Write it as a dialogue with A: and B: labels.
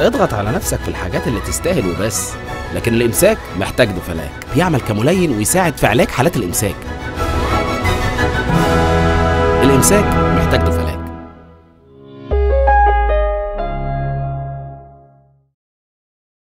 A: اضغط على نفسك في الحاجات اللي تستاهل وبس. لكن الامساك محتاج دفلاك. بيعمل كملين ويساعد في علاج حالات الامساك. الامساك محتاج دفلاك.